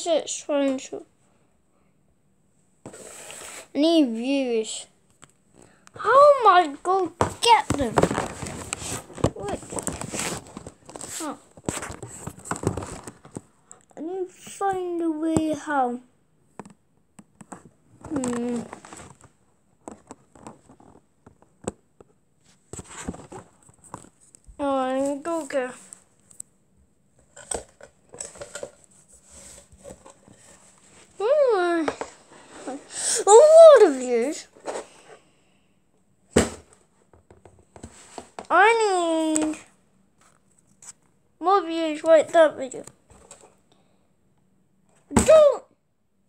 is to? I need views. How am I going to get them? Wait. Oh. I need to find a way how. Hmm. Oh, I'm go go. Hmm. A lot of views. I need more views like that video. Don't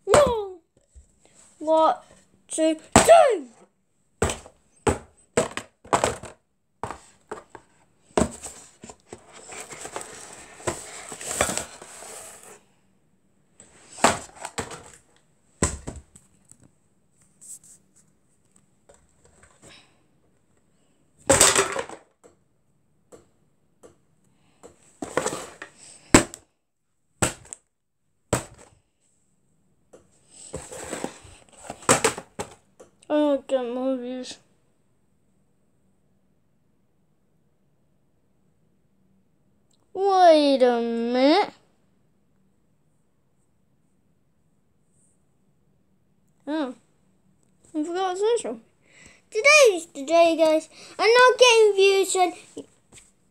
know what to do. Oh, I'll get more views. Wait a minute. Oh, I forgot something. Today's the day, guys. I'm not getting views, and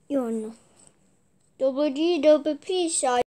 you're not. Double G, double P side.